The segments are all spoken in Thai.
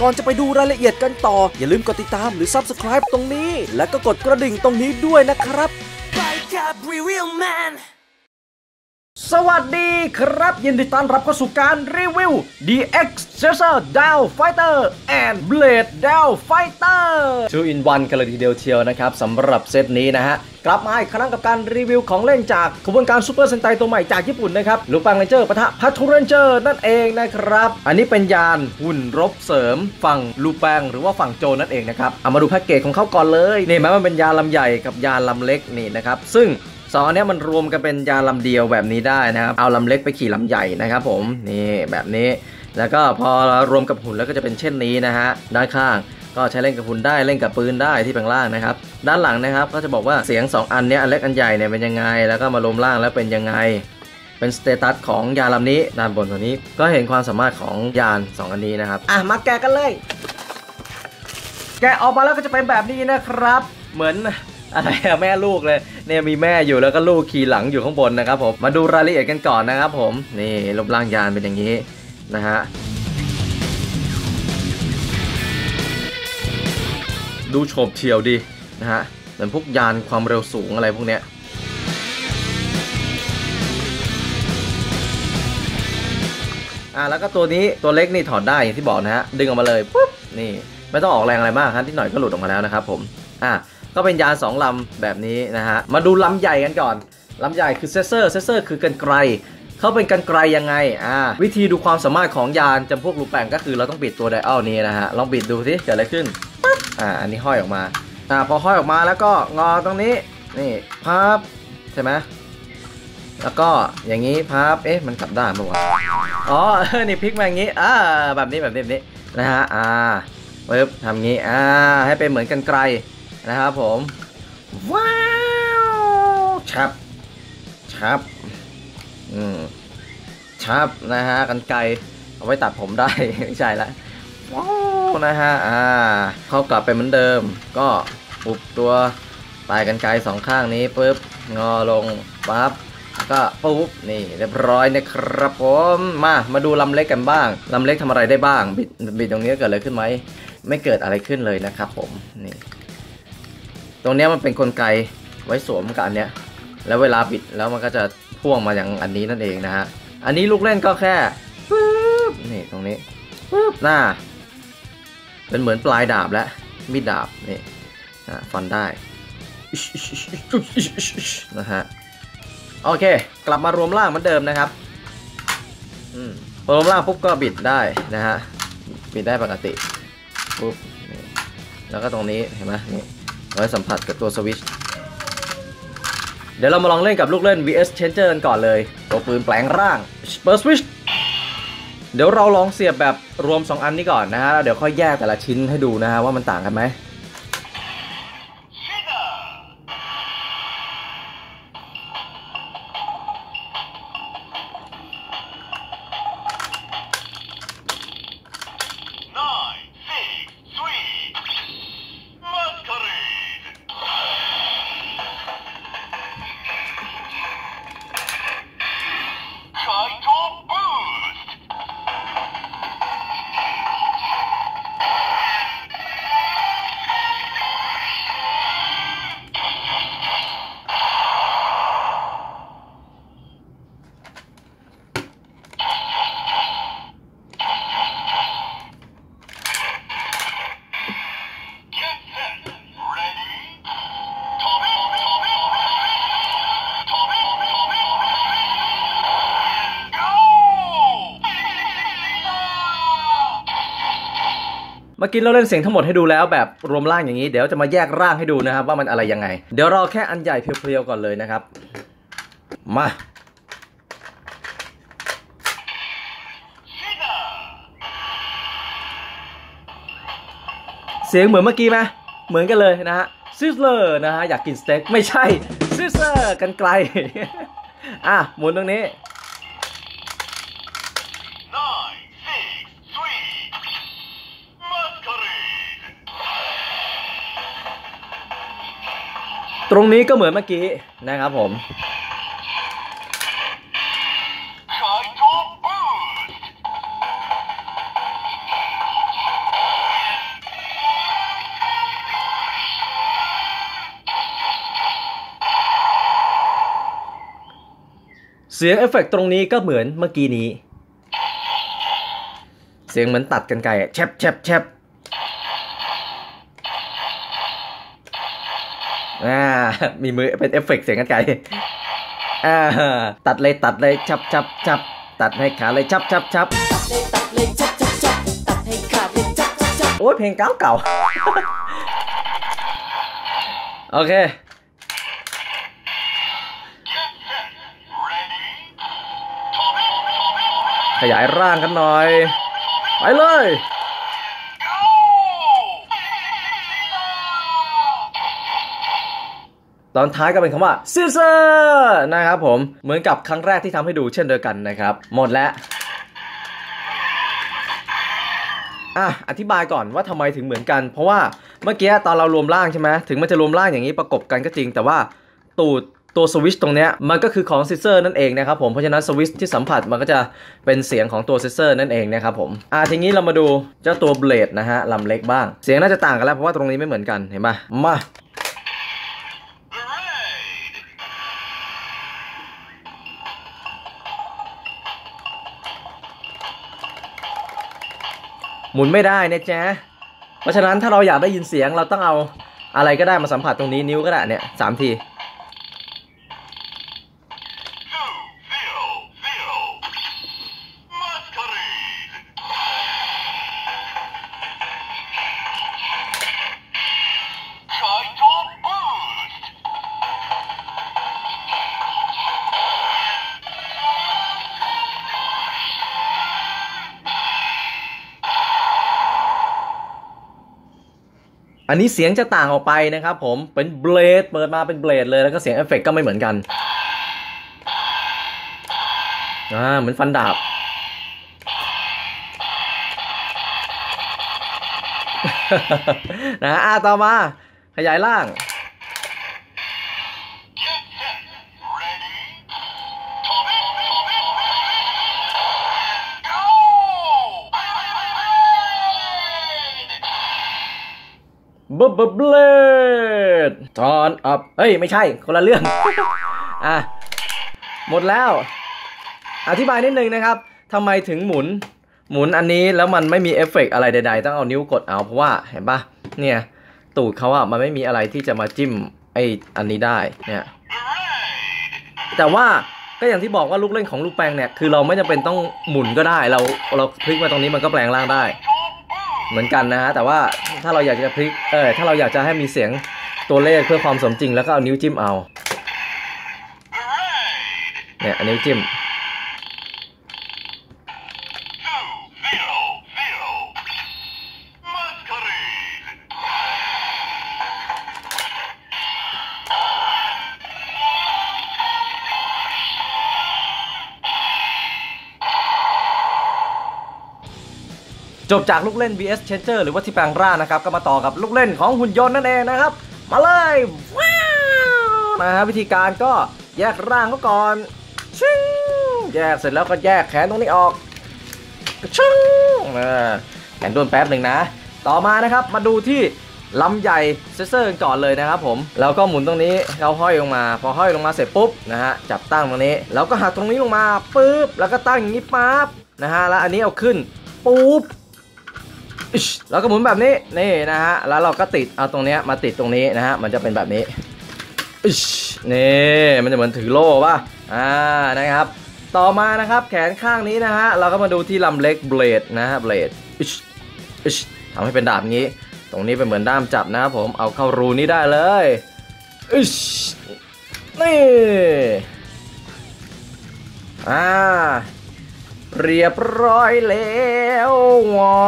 ก่อนจะไปดูรายละเอียดกันต่อ อย่าลืมกดติดตามหรือ Subscribe ตรงนี้ และก็กดกระดิ่งตรงนี้ด้วยนะครับไปกับรีวิวแมน สวัสดีครับ ยินดีต้อนรับเข้าสู่การรีวิว DX s e s s o r Down Fighter and Blade Down Fighter 2 in 1 กันเลยทีเดียวเชียวนะครับสำหรับเซตนี้นะฮะ กลับมาอีกครั้งกับการรีวิวของเล่นจากขบวนการซูเปอร์เซนไตตัวใหม่จากญี่ปุ่นนะครับลูปังเรนเจอร์ปะทะพัทูเรนเจอร์นั่นเองนะครับ อันนี้เป็นยานหุ่นรบเสริมฝั่งลูปังหรือว่าฝั่งโจรนั่นเองนะครับเอามาดูแพ็กเกจของเขาก่อนเลยนี่แม้มันเป็นยานลำใหญ่กับยานลำเล็กนี่นะครับซึ่ง สองอันเนี้ยมันรวมกันเป็นยานลำเดียวแบบนี้ได้นะครับ เอาลำเล็กไปขี่ลำใหญ่นะครับผม นี่แบบนี้ แล้วก็พอรวมกับหุ่นแล้วก็จะเป็นเช่นนี้นะฮะ ด้านข้างก็ใช้เล่นกับหุ่นได้เล่นกับปืนได้ที่แปลงร่างนะครับ ด้านหลังนะครับก็จะบอกว่าเสียง 2 อันเนี้ยอันเล็กอันใหญ่เนี่ยเป็นยังไง แล้วก็มารวมร่างแล้วเป็นยังไง เป็น status ของยานลำนี้ด้านบนตัวนี้ ก็เห็นความสามารถของยาน 2 อันนี้นะครับ อะมาแกะกันเลย แกะออกมาแล้วก็จะเป็นแบบนี้นะครับ เหมือน อะไรแม่ลูกเลยเนี่ยมีแม่อยู่แล้วก็ลูกขี่หลังอยู่ข้างบนนะครับผมมาดูรายละเอียดกันก่อนนะครับผมนี่รูปร่างยานเป็นอย่างนี้นะฮะดูโฉบเฉี่ยวดีนะฮะเหมือนพวกยานความเร็วสูงอะไรพวกเนี้ยอะแล้วก็ตัวนี้ตัวเล็กนี่ถอดได้อย่างที่บอกนะฮะดึงออกมาเลยปุ๊บนี่ไม่ต้องออกแรงอะไรมากครับที่หน่อยก็หลุดออกมาแล้วนะครับผมอะ ก็เป็นยาน2ลำแบบนี้นะฮะ มาดูลำใหญ่กันก่อน ลำใหญ่คือ Scissors Scissors คือกรรไกรเขาเป็นกรรไกรยังไง อ่า วิธีดูความสามารถของยานจำพวกลูแปงก็คือเราต้องบิดตัว dial นี้นะฮะ ลองบิดดูสิเกิดอะไรขึ้น อ่า อันนี้ห้อยออกมา อ่า พอห้อยออกมาแล้วก็งอตรงนี้ นี่พับใช่ไหมแล้วก็อย่างนี้พับ เอ๊ะ มันกลับด้านปะวะอ๋อ นี่พลิกมาอย่างนี้ อ่า แบบนี้แบบนี้แบบนี้นะฮะ อ่าปึ๊บทำงี้ อ่า ให้เป็นเหมือนกันไกล นะครับผม ว้าวชับชับอืมชับนะฮะกันไกเอาไว้ตัดผมได้ ไม่ใช่ละว้าวนะฮะอ่าเข้ากลับไปเหมือนเดิม ก็ปุบตัวปลายกันไกสองข้างนี้ปุ๊บงอลงปั๊บก็ปุ๊บนี่เรียบร้อยนะครับผมมามาดูลำเล็กกันบ้างลำเล็กทำอะไรได้บ้าง บิดบิดตรงนี้เกิดอะไรขึ้นไหมไม่เกิดอะไรขึ้นเลยนะครับผมนี่ ตรงนี้มันเป็นนกลไกไว้สวมกับอันเนี้ย แล้วเวลาบิดแล้วมันก็จะพ่วงมาอย่างอันนี้นั่นเองนะฮะ อันนี้ลูกเล่นก็แค่ปึ๊บนี่ตรงนี้ปึ๊บหน้า เป็นเหมือนปลายดาบและมีดดาบนี่ฟันได้นะฮะโอเค กลับมารวมร่างเหมือนเดิมนะครับพอรวมร่างปุ๊บก็บิดได้นะฮะบิดได้ปกติปุ๊บแล้วก็ตรงนี้เห็นไหมนี่ ไว้สัมผัสกับตัวสวิชเดี๋ยวเรามาลองเล่นกับลูกเล่น VS Changer กันก่อนเลย ตัวปืนแปลงร่าง Spur Switch เดี๋ยวเราลองเสียบแบบรวม 2 อันนี้ก่อนนะฮะเดี๋ยวค่อยแยกแต่ละชิ้นให้ดูนะฮะว่ามันต่างกันไหม เมื่อกี้เราเล่นเสียงทั้งหมดให้ดูแล้วแบบรวมร่างอย่างนี้ เดี๋ยวจะมาแยกร่างให้ดูนะครับว่ามันอะไรยังไง เดี๋ยวรอแค่อันใหญ่เพียวๆก่อนเลยนะครับ มาเสียงเหมือนเมื่อกี้ไหมเหมือนกันเลยนะฮะ Sizzler นะฮะอยากกินสเต็กไม่ใช่ Sizzler กรรไกร อะหมุนตรงนี้ ตรงนี้ก็เหมือนเมื่อกี้นะครับผม เสียงเอฟเฟกตรงนี้ก็เหมือนเมื่อกี้นี้ เสียงเหมือนตัดกันไกลแชบแชบแชบ อ่ามีมือเป็นเอฟเฟกต์เสียงกันไกลอ่าตัดเลยตัดเลยชับชับชับตัดให้ขาดเลยชับชับชับตัดเลยตัดเลยจับจับจับตัดให้ขาดเลยจับจับจับโอ้ยเพลงเก่าเก่าโอเคขยายร่างกันหน่อย ไปเลย ตอนท้ายก็เป็นคำว่า Scissors นะครับผมเหมือนกับครั้งแรกที่ทำให้ดูเช่นเดียวกันนะครับ หมดแล้วอะอธิบายก่อนว่าทำไมถึงเหมือนกัน เพราะว่าเมื่อกี้ตอนเรารวมร่างใช่ไหมถึงมันจะรวมร่างอย่างนี้ประกบกันก็จริง แต่ว่าตูดตัวสวิตช์ตรงเนี้ยมันก็คือของ Scissors นั่นเองนะครับผมเพราะฉะนั้นสวิตช์ที่สัมผัสมันก็จะเป็นเสียงของตัว Scissors นั่นเองนะครับผมอะทีนี้เรามาดูเจ้าตัว Blade นะฮะลำเล็กบ้าง เสียงน่าจะต่างกันแล้วเพราะว่าตรงนี้ไม่เหมือนกันเห็นปะมา มุนไม่ได้นะจ๊ะเพราะฉะนั้นถ้าเราอยากได้ยินเสียงเราต้องเอาอะไรก็ได้มาสัมผัสตรงนี้นิ้วก็ได้เนี่ยสามที อันนี้เสียงจะต่างออกไปนะครับผม เป็นเบลดเปิดมาเป็นเบลดเลย แล้วก็เสียงเอฟเฟกต์ก็ไม่เหมือนกัน อ่า เหมือนฟันดาบ นะอ่าต่อมา ขยายล่าง บบบ Blade turn up เฮ้ย ไม่ใช่คนละเรื่อง อะ หมดแล้ว อธิบายนิดนึงนะครับทำไมถึงหมุน หมุนอันนี้แล้วมันไม่มีเอฟเฟกอะไรใดๆ ต้องเอานิ้วกดเอาเพราะว่าเห็นปะเนี่ย ตูดเขาอะมันไม่มีอะไรที่จะมาจิ้มไอ้อันนี้ได้เนี่ย แต่ว่าก็อย่างที่บอกว่าลูกเล่นของลูกแปลงเนี่ย คือเราไม่จำเป็นต้องหมุนก็ได้ เราเราพลิกมาตรงนี้มันก็แปลงร่างได้ เหมือนกันนะฮะแต่ว่าถ้าเราอยากจะพลิกเออถ้าเราอยากจะให้มีเสียงตัวเลขเพื่อความสมจริง แล้วก็เอานิ้วจิ้มเอาเนี่ยนิ้วจิ้ม จบจากลูกเล่น vs changer หรือว่าที่แปลงร่างนะครับ ก็มาต่อกับลูกเล่นของหุ่นยนต์นั่นเองนะครับ มาเลยว้าวนะฮะวิธีการก็แยกร่างเขาก่อนชิงแยกเสร็จแล้วก็แยกแขนตรงนี้ออกชิงอ่าแขนโดนแป๊บหนึ่งนะ ต่อมานะครับมาดูที่ลำใหญ่เซเซอร์ก่อนเลยนะครับผมแล้วก็หมุนตรงนี้เราห้อยลงมา พอห้อยลงมาเสร็จปุ๊บนะฮะจับตั้งตรงนี้ แล้วก็หักตรงนี้ลงมาปุ๊บแล้วก็ตั้งอย่างนี้ปั๊บนะฮะแล้วอันนี้เอาขึ้นปุ๊บ แล้วก็หมุนแบบนี้นี่นะฮะแล้วเราก็ติดเอาตรงเนี้ยมาติดตรงนี้นะฮะมันจะเป็นแบบนี้นี่มันจะเหมือนถือโล่ป่ะอ่านะครับ ต่อมานะครับแขนข้างนี้นะฮะเราก็มาดูที่ลำเล็กเบลดนะฮะเบลดทำให้เป็นดาบงี้ ตรงนี้เป็นเหมือนด้ามจับนะครับผมเอาเข้ารูนี้ได้เลยนี่อ่า เรียบร้อยแล้วว้า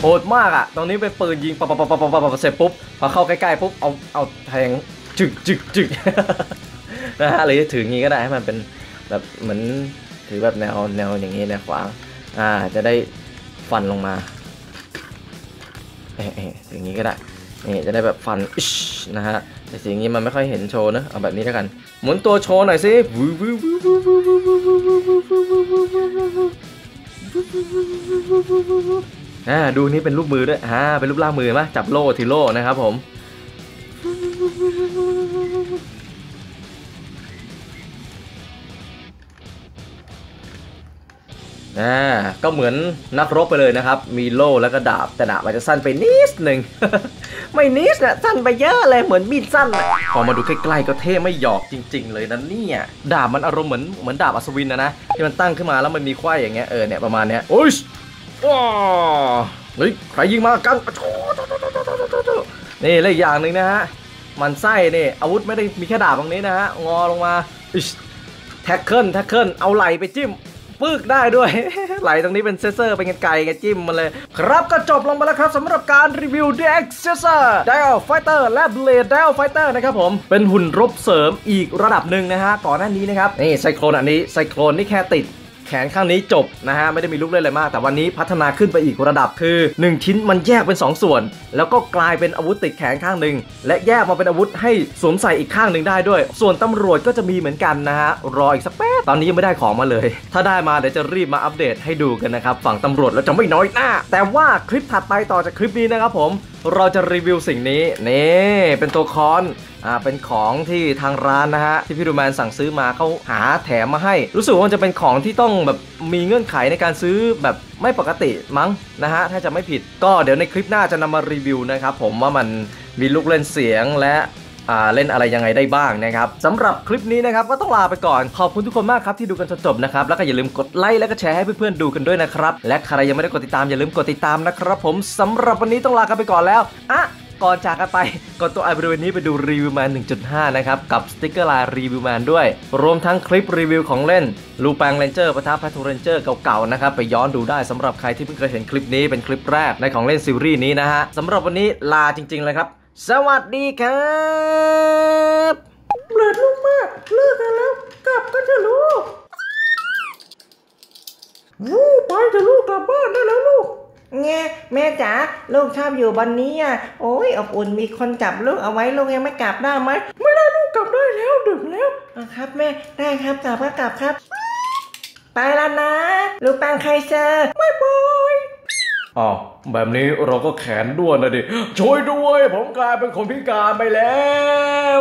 โหดมากอะตรงนี้เป็นปืนยิงปับปับปับปับปับปับเสร็จปุ๊บ พอเข้าใกล้ๆปุ๊บ เอา เอาแทงจึกจึกจึกนะฮะ หรือถืองี้ก็ได้ให้มันเป็นแบบเหมือนถือแบบแนวแนวอย่างนี้แนวขวาง อ่า จะได้ฟันลงมา เอ๊ะเอ๊ะอย่างนี้ก็ได้ นี่จะได้แบบฟันนะฮะแต่สิ่งนี้มันไม่ค่อยเห็นโชว์นะเอาแบบนี้แล้วกันหมุนตัวโชว์หน่อยสิอ่าดูนี่เป็นรูปมือด้วยอ่าเป็นรูปล่างมือไหมจับโล่ทีโล่นะครับผม อ่าก็เหมือนนักรบไปเลยนะครับ มีโล่แล้วก็ดาบแต่ดาบอาจจะสั้นไปนิดหนึ่ง ไม่นิดนะสั้นไปเยอะเลยเหมือนมีดสั้นพอมาดูใกล้ๆก็เท่ไม่หยอกจริง ๆ เลยนะเนี่ยดาบมันอารมณ์เหมือนเหมือนดาบอัศวินนะนะที่มันตั้งขึ้นมาแล้วมันมีไขว้อย่างเงี้ยเออเนี่ยประมาณเนี้ยโอ้ยว้าเฮ้ยใครยิงมากันนี่แล้วอีกอย่างหนึ่งนะฮะมันไส้นี่อาวุธไม่ได้มีแค่ดาบตรงนี้นะฮะงอลงมาแท็กเกิลแท็กเกิลเอาไหลไปจิ้ม ปึกได้ด้วย ไหลตรงนี้เป็น scissors เป็นกรรไกรไงจิ้มมาเลย ครับก็จบลงไปแล้วครับสำหรับการรีวิว The e x c e s s o r d i a l Fighter และ Blade Dial Fighter นะครับผม เป็นหุ่นรบเสริมอีกระดับหนึ่งนะฮะ ก่อนหน้านี้นะครับ นี่ไซโคลนอันนี้ไซโคลนนี่แค่ติดแขนข้างนี้จบนะฮะไม่ได้มีลูกเล่นอะไรมาก แต่วันนี้พัฒนาขึ้นไปอีกระดับคือ 1 ชิ้นมันแยกเป็น 2 ส่วน แล้วก็กลายเป็นอาวุธติดแขนข้างหนึ่งและแยกมาเป็นอาวุธให้สวมใส่อีกข้างหนึ่งได้ด้วย ส่วนตำรวจก็จะมีเหมือนกันนะฮะรออีกสักแป๊บ ตอนนี้ยังไม่ได้ของมาเลย ถ้าได้มาเดี๋ยวจะรีบมาอัปเดตให้ดูกันนะครับ ฝั่งตำรวจเราจะไม่น้อยหน้า แต่ว่าคลิปถัดไปต่อจากคลิปนี้นะครับผมเราจะรีวิวสิ่งนี้นี่เป็นตัวคอนอ่าเป็นของที่ทางร้านนะฮะที่พี่ดูแมนสั่งซื้อมาเขาหาแถมมาให้ รู้สึกว่ามันจะเป็นของที่ต้องแบบมีเงื่อนไขในการซื้อแบบไม่ปกติมั้งนะฮะถ้าจะไม่ผิดก็เดี๋ยวในคลิปหน้าจะนำมารีวิวนะครับผมว่ามันมีลูกเล่นเสียงและ เล่นอะไรยังไงได้บ้างนะครับสำหรับคลิปนี้นะครับก็ต้องลาไปก่อนขอบคุณทุกคนมากครับที่ดูกันจนจบนะครับแล้วก็อย่าลืมกดไลค์และก็แชร์ให้เพื่อนๆดูกันด้วยนะครับและใครยังไม่ได้กดติดตามอย่าลืมกดติดตามนะครับผมสำหรับวันนี้ต้องลากันไปก่อนแล้วอะก่อนจากกันไปกดตัวไอบริเวณนี้ไปดูรีวิวแมน 1.5 นะครับ กับสติกเกอร์ลายรีวิวแมนด้วย รวมทั้งคลิปรีวิวของเล่น ลูแปงเรนเจอร์ปะทะแพทเรนเจอร์เก่าๆ นะครับ ไปย้อนดูได้สำหรับใครที่เพิ่งเคยเห็นคลิปนี้เป็นคลิปแรกในของเล่นซีรีส์นี้นะฮะสำหรับวันนี้ลาจริงๆเลยครับ สวัสดีครับเลิศลูกมาก เลิกกันแล้ว กลับกันเถอะลูกวู้ไปเถอะลูกกลับบ้านได้แล้วลูกแง่แม่จ๋าลูกชอบอยู่บนนี้อะ โอ้ยอบอุ่นมีคนจับลูกเอาไว้ลูกยังไม่กลับได้ไหมไม่ได้ลูกกลับได้แล้วดึกแล้วอะครับแม่ได้ครับกลับก็กลับครับ ไปแล้วนะ ลูกแปังใครเซอร์ไม่บาย อ้าวแบบนี้เราก็แขนด้วนนะดิ ช่วยด้วย ผมกลายเป็นคนพิการไปแล้ว